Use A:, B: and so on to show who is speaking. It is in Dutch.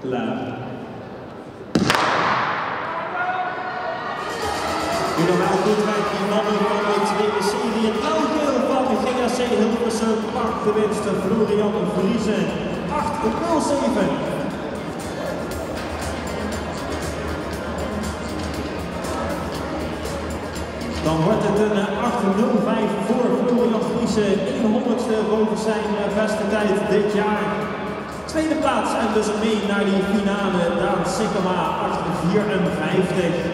A: Klaar. Nu wel goed weg die mannen van de tweede serie. Het blauwgeel van de GAC Hilversum pakt de winst. Florian Vriezen 8-0-7. Dan wordt het een 8.05 voor Florian Friese, 100ste boven zijn eh, beste tijd dit jaar. Tweede plaats en dus mee naar die finale, Daan Sikkema 8.54.